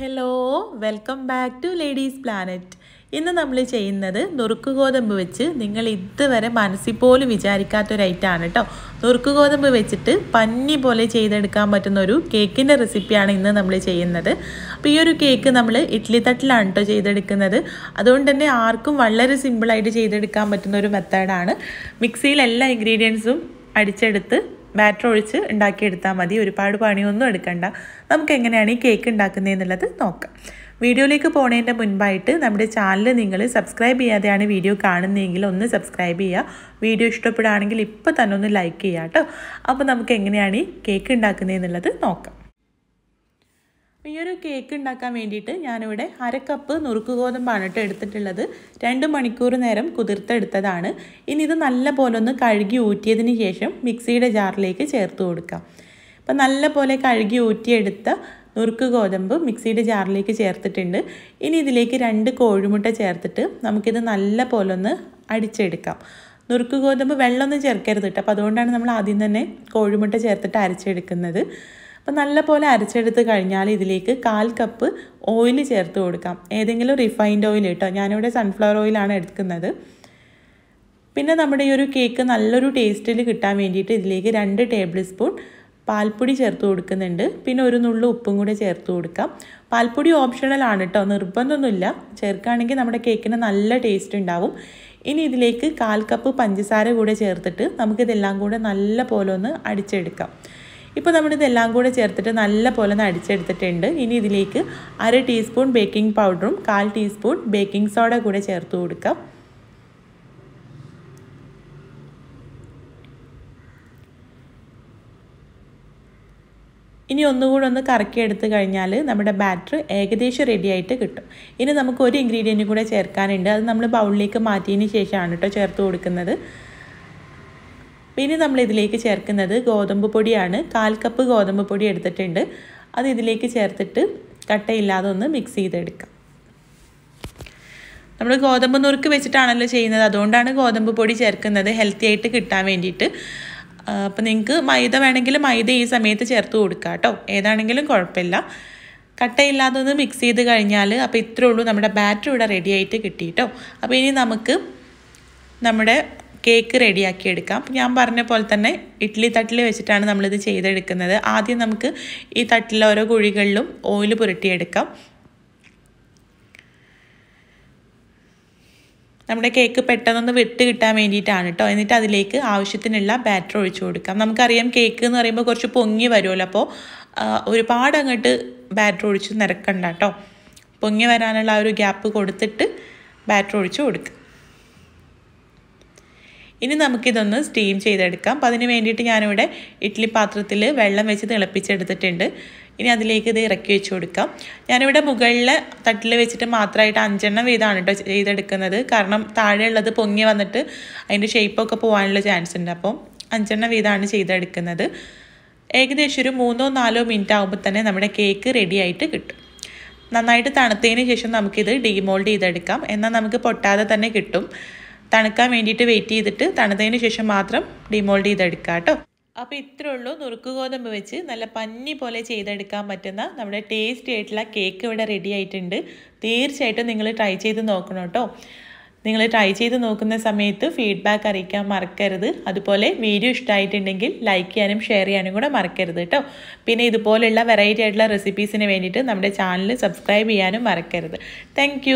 Hello welcome back to ladies planet ഇന്ന് നമ്മൾ ചെയ്യുന്നത് നുറുക്ക് ഗോതമ്പ് വെച്ച് നിങ്ങൾ ഇതുവരെ മനസ്സിൽ പോലും വിചാരിക്കാത്തൊരു ഐറ്റമാണ് കേട്ടോ. നുറുക്ക് ഗോതമ്പ് വെച്ചിട്ട് പഞ്ഞി പോലെ ചെയ്തെടുക്കാൻ പറ്റുന്ന ഒരു കേക്കിന്റെ റെസിപ്പിയാണ് ഇന്ന് നമ്മൾ ചെയ്യുന്നത്. അപ്പോൾ ഈ ഒരു കേക്ക് നമ്മൾ ഇഡ്ലി തട്ടിലാണ് കേട്ടോ ചെയ്തെടുക്കുന്നത്. അതുകൊണ്ട് തന്നെ ആർക്കും വളരെ സിമ്പിളായിട്ട് ചെയ്തെടുക്കാൻ പറ്റുന്ന ഒരു മെത്തേഡാണ്. മിക്സിയിൽ എല്ലാ ഇൻഗ്രീഡിയൻസും അടിച്ചെടുത്ത് ബാറ്റർ ഒഴിച്ച് ഉണ്ടാക്കിയെടുത്താൽ മതി. ഒരുപാട് പണിയൊന്നും എടുക്കണ്ട. നമുക്ക് എങ്ങനെയാണ് ഈ കേക്ക് ഉണ്ടാക്കുന്നതെന്നുള്ളത് നോക്കാം. വീഡിയോയിലേക്ക് പോണതിന്റെ മുൻപായിട്ട് നമ്മുടെ ചാനൽ നിങ്ങൾ സബ്സ്ക്രൈബ് ചെയ്യാതെയാണ് വീഡിയോ കാണുന്നതെങ്കിൽ ഒന്ന് സബ്സ്ക്രൈബ് ചെയ്യുക വീഡിയോ ഇഷ്ടപ്പെടുകയാണെങ്കിൽ ഇപ്പോൾ തന്നെ ഒന്ന് ലൈക്ക് ചെയ്യുക കേട്ടോ അപ്പോൾ നമുക്ക് എങ്ങനെയാണ് ഈ കേക്ക് ഉണ്ടാക്കുന്നതെന്നുള്ളത് നോക്കാം. ഈ ഒരു കേക്ക് ഉണ്ടാക്കാൻ വേണ്ടിയിട്ട് ഞാനിവിടെ അരക്കപ്പ് കപ്പ് നുറുക്ക് ഗോതമ്പാണ് കേട്ടോ എടുത്തിട്ടുള്ളത്. രണ്ട് മണിക്കൂർ നേരം കുതിർത്തെടുത്തതാണ്. ഇനി ഇത് നല്ല പോലെ ഒന്ന് കഴുകി ഊറ്റിയതിന് ശേഷം മിക്സിയുടെ ജാറിലേക്ക് ചേർത്ത് കൊടുക്കാം. അപ്പം നല്ല പോലെ കഴുകി ഊറ്റിയെടുത്ത നുറുക്ക് ഗോതമ്പ് മിക്സിയുടെ ജാറിലേക്ക് ചേർത്തിട്ടുണ്ട്. ഇനി ഇതിലേക്ക് രണ്ട് കോഴിമുട്ട ചേർത്തിട്ട് നമുക്കിത് നല്ല പോലെ ഒന്ന് അടിച്ചെടുക്കാം. നുറുക്ക് ഗോതമ്പ് വെള്ളമൊന്നും ചേർക്കരുത് കേട്ടോ അപ്പോൾ അതുകൊണ്ടാണ് നമ്മൾ ആദ്യം തന്നെ കോഴിമുട്ട ചേർത്തിട്ട് അരച്ചെടുക്കുന്നത്. അപ്പോൾ നല്ല പോലെ അരച്ചെടുത്ത് കഴിഞ്ഞാൽ ഇതിലേക്ക് കാൽ കപ്പ് ഓയിൽ ചേർത്ത് കൊടുക്കാം. ഏതെങ്കിലും റിഫൈൻഡ് ഓയിൽ കേട്ടോ ഞാനിവിടെ സൺഫ്ലവർ ഓയിലാണ് എടുക്കുന്നത്. പിന്നെ നമ്മുടെ ഈ ഒരു കേക്ക് നല്ലൊരു ടേസ്റ്റിൽ കിട്ടാൻ വേണ്ടിയിട്ട് ഇതിലേക്ക് രണ്ട് ടേബിൾ സ്പൂൺ പാൽപ്പൊടി ചേർത്ത് കൊടുക്കുന്നുണ്ട്. പിന്നെ ഒരു നുള്ളു ഉപ്പും കൂടെ ചേർത്ത് കൊടുക്കാം. പാൽപ്പൊടി ഓപ്ഷണൽ ആണ് കേട്ടോ നിർബന്ധമൊന്നുമില്ല. ചേർക്കുകയാണെങ്കിൽ നമ്മുടെ കേക്കിന് നല്ല ടേസ്റ്റ് ഉണ്ടാവും. ഇനി ഇതിലേക്ക് കാൽ കപ്പ് പഞ്ചസാര കൂടെ ചേർത്തിട്ട് നമുക്കിതെല്ലാം കൂടെ നല്ല പോലെ ഒന്ന് അടിച്ചെടുക്കാം. ഇപ്പോൾ നമ്മളിതെല്ലാം കൂടെ ചേർത്തിട്ട് നല്ല പോലെ ഒന്ന് അടിച്ചെടുത്തിട്ടുണ്ട്. ഇനി ഇതിലേക്ക് അര ടീസ്പൂൺ ബേക്കിംഗ് പൗഡറും കാൽ ടീസ്പൂൺ ബേക്കിംഗ് സോഡ കൂടെ ചേർത്ത് കൊടുക്കാം. ഇനി ഒന്നുകൂടെ ഒന്ന് കറക്കിയെടുത്ത് കഴിഞ്ഞാൽ നമ്മുടെ ബാറ്റർ ഏകദേശം റെഡി ആയിട്ട് കിട്ടും. ഇനി നമുക്ക് ഒരു ഇൻഗ്രീഡിയന്റും കൂടെ ചേർക്കാനുണ്ട്. അത് നമ്മൾ ബൗളിലേക്ക് മാറ്റിയതിന് ശേഷമാണ് കേട്ടോ ചേർത്ത് കൊടുക്കുന്നത്. പിന്നെ നമ്മൾ ഇതിലേക്ക് ചേർക്കുന്നത് ഗോതമ്പ് പൊടിയാണ്. കാൽ കപ്പ് ഗോതമ്പ് പൊടി എടുത്തിട്ടുണ്ട്. അത് ഇതിലേക്ക് ചേർത്തിട്ട് കട്ടയില്ലാതെ ഒന്ന് മിക്സ് ചെയ്തെടുക്കാം. നമ്മൾ ഗോതമ്പ് നുറുക്ക് വെച്ചിട്ടാണല്ലോ ചെയ്യുന്നത്. അതുകൊണ്ടാണ് ഗോതമ്പ് പൊടി ചേർക്കുന്നത് ഹെൽത്തി ആയിട്ട് കിട്ടാൻ വേണ്ടിയിട്ട്. അപ്പോൾ നിങ്ങൾക്ക് മൈദ വേണമെങ്കിൽ മൈദ ഈ സമയത്ത് ചേർത്ത് കൊടുക്കുക കേട്ടോ. ഏതാണെങ്കിലും കുഴപ്പമില്ല. കട്ടയില്ലാതെ ഒന്ന് മിക്സ് ചെയ്ത് കഴിഞ്ഞാൽ അപ്പോൾ ഇത്രേ ഉള്ളൂ. നമ്മുടെ ബാറ്റർ ഇവിടെ റെഡി ആയിട്ട് കിട്ടി അപ്പോൾ ഇനി നമുക്ക് നമ്മുടെ കേക്ക് റെഡിയാക്കി എടുക്കാം ഞാൻ പറഞ്ഞ പോലെ തന്നെ ഇഡ്ഡലി തട്ടിൽ വെച്ചിട്ടാണ് നമ്മളിത് ചെയ്തെടുക്കുന്നത്. ആദ്യം നമുക്ക് ഈ തട്ടിലെ ഓരോ കുഴികളിലും ഓയിൽ പുരട്ടിയെടുക്കാം. നമ്മുടെ കേക്ക് പെട്ടെന്നൊന്ന് വിട്ട് കിട്ടാൻ വേണ്ടിയിട്ടാണ് കേട്ടോ എന്നിട്ട് അതിലേക്ക് ആവശ്യത്തിനുള്ള ബാറ്റർ ഒഴിച്ചു കൊടുക്കാം. നമുക്കറിയാം കേക്ക് എന്ന് പറയുമ്പോൾ കുറച്ച് പൊങ്ങി വരുമല്ലോ. അപ്പോൾ ഒരുപാട് അങ്ങോട്ട് ബാറ്റർ ഒഴിച്ച് നിരക്കണ്ട കേട്ടോ പൊങ്ങി വരാനുള്ള ആ ഒരു ഗ്യാപ്പ് കൊടുത്തിട്ട് ബാറ്റർ ഒഴിച്ച് കൊടുക്കുക ഇനി നമുക്കിതൊന്ന് സ്റ്റീം ചെയ്തെടുക്കാം. അപ്പോൾ അതിന് വേണ്ടിയിട്ട് ഞാനിവിടെ ഇഡ്ഡലി പാത്രത്തിൽ വെള്ളം വെച്ച് തിളപ്പിച്ചെടുത്തിട്ടുണ്ട്. ഇനി അതിലേക്ക് ഇത് ഇറക്കി വെച്ച് കൊടുക്കാം. ഞാനിവിടെ മുകളിലെ തട്ടിൽ വെച്ചിട്ട് മാത്രമായിട്ട് അഞ്ചെണ്ണം വീതമാണ് കേട്ടോ ചെയ്തെടുക്കുന്നത്. കാരണം താഴെയുള്ളത് പൊങ്ങി വന്നിട്ട് അതിന്റെ ഷേപ്പൊക്കെ പോകാനുള്ള ചാൻസ് ഉണ്ട്. അപ്പം അഞ്ചെണ്ണം വീതമാണ് ചെയ്തെടുക്കുന്നത്. ഏകദേശം ഒരു മൂന്നോ നാലോ മിനിറ്റ് ആകുമ്പോൾ തന്നെ നമ്മുടെ കേക്ക് റെഡി ആയിട്ട് കിട്ടും. നന്നായിട്ട് തണുത്തതിന് ശേഷം നമുക്കിത് ഡീമോൾഡ് ചെയ്തെടുക്കാം. എന്നാൽ നമുക്ക് പൊട്ടാതെ തന്നെ കിട്ടും. തണുക്കാൻ വേണ്ടിയിട്ട് വെയിറ്റ് ചെയ്തിട്ട് തണുത്തതിന് ശേഷം മാത്രം ഡിമോൾഡ് ചെയ്തെടുക്കുക കേട്ടോ അപ്പോൾ ഇത്രേ ഉള്ളൂ. നുറുക്ക് ഗോതമ്പ് വെച്ച് നല്ല പഞ്ഞി പോലെ ചെയ്തെടുക്കാൻ പറ്റുന്ന നമ്മുടെ ടേസ്റ്റി ആയിട്ടുള്ള കേക്ക് ഇവിടെ റെഡി ആയിട്ടുണ്ട്. തീർച്ചയായിട്ടും നിങ്ങൾ ട്രൈ ചെയ്ത് നോക്കണം കേട്ടോ നിങ്ങൾ ട്രൈ ചെയ്ത് നോക്കുന്ന സമയത്ത് ഫീഡ്ബാക്ക് അറിയിക്കാൻ മറക്കരുത്. അതുപോലെ വീഡിയോ ഇഷ്ടമായിട്ടുണ്ടെങ്കിൽ ലൈക്ക് ചെയ്യാനും ഷെയർ ചെയ്യാനും കൂടെ മറക്കരുത് കേട്ടോ പിന്നെ ഇതുപോലെയുള്ള വെറൈറ്റി ആയിട്ടുള്ള റെസിപ്പീസിന് വേണ്ടിയിട്ട് നമ്മുടെ ചാനൽ സബ്സ്ക്രൈബ് ചെയ്യാനും മറക്കരുത്. താങ്ക്